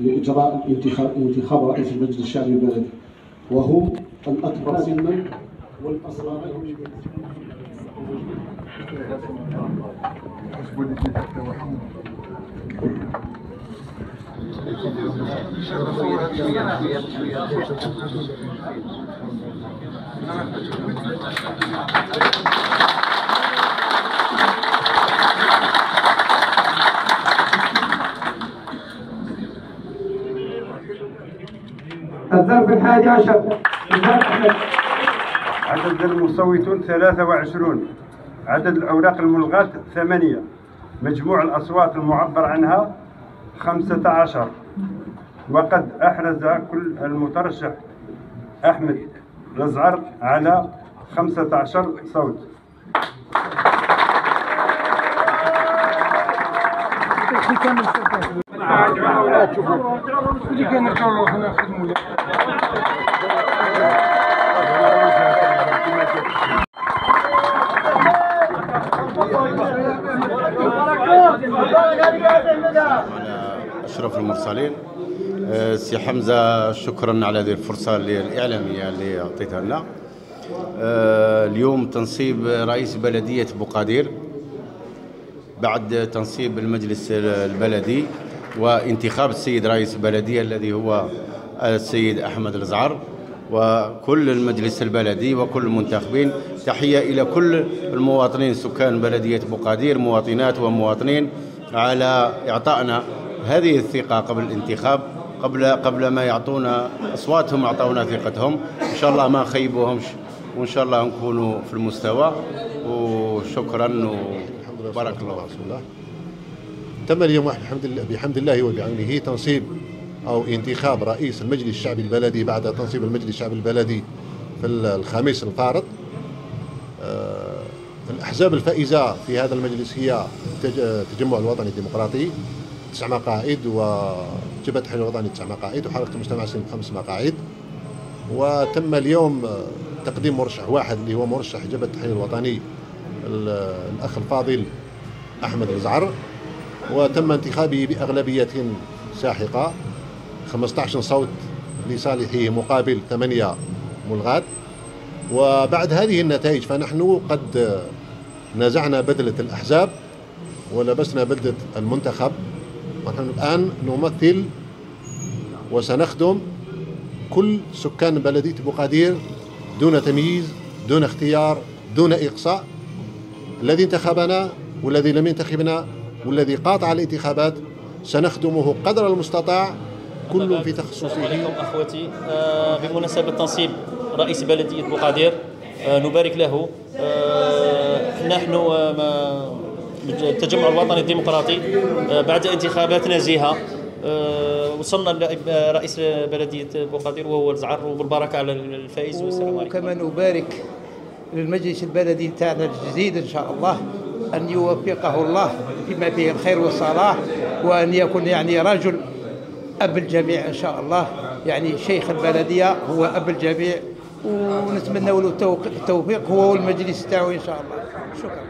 لإجراء الانتخاب انتخاب رئيس المجلس الشعبي البلدي وهم الأكبر سنا والأصغر الظرف الحادي عشر. عدد المصوتون 23 عدد الأوراق الملغاة ثمانية. مجموع الأصوات المعبر عنها 15 وقد أحرز كل المترشح أحمد الأزعر على 15 صوت. أشرف المرسلين. آه، سي حمزة شكرا على هذه الفرصة اللي- الإعلامية اللي أعطيتها لنا. آه، اليوم تنصيب رئيس بلدية بوقادير بعد تنصيب المجلس البلدي. وانتخاب السيد رئيس البلدية الذي هو السيد أحمد الزعر وكل المجلس البلدي وكل المنتخبين تحية إلى كل المواطنين سكان بلدية بوقادير مواطنات ومواطنين على إعطائنا هذه الثقة قبل الانتخاب قبل قبل ما يعطونا أصواتهم أعطونا ثقتهم. إن شاء الله ما نخيبوهمش وإن شاء الله نكونوا في المستوى. وشكرا وبارك الله. تم اليوم بحمد الله بحمد الله وبعونه تنصيب أو انتخاب رئيس المجلس الشعبي البلدي بعد تنصيب المجلس الشعبي البلدي في الخميس الفارط. آه، الأحزاب الفائزة في هذا المجلس هي التج- التجمع الوطني الديمقراطي تسع مقاعد وجبهة التحرير الوطني تسع مقاعد وحركه المجتمع السلمي خمس مقاعد. وتم اليوم آه، تقديم مرشح واحد اللي هو مرشح جبهة التحرير الوطني ال- الأخ الفاضل أحمد الزعر. وتم انتخابه بأغلبية ساحقة. 15 صوت لصالحه مقابل ثمانية ملغاة وبعد هذه النتائج فنحن قد نزعنا بدلة الأحزاب ولبسنا بدلة المنتخب. ونحن الآن نمثل وسنخدم كل سكان بلدية بوقادير دون تمييز دون اختيار دون إقصاء. الذي انتخبنا والذي لم ينتخبنا والذي قاطع الانتخابات سنخدمه قدر المستطاع كل في تخصصه. السلام عليكم اخوتي آه، بمناسبة تنصيب رئيس بلديه بوقادير آه، نبارك له آه، نحن التجمع الوطني الديمقراطي بعد انتخابات نزيهة وصلنا لرئيس بلديه بوقادير وهو الزعر وبالبركه على الفائز والسلام عليكم. وكما نبارك للمجلس البلدي تاعنا الجديد إن شاء الله. أن يوفقه الله فيما فيه الخير والصلاح وأن يكون يعني رجل أب الجميع إن شاء الله. يعني شيخ البلدية هو أب الجميع ونتمنى له التوفيق هو والمجلس تاعو إن شاء الله. شكرا.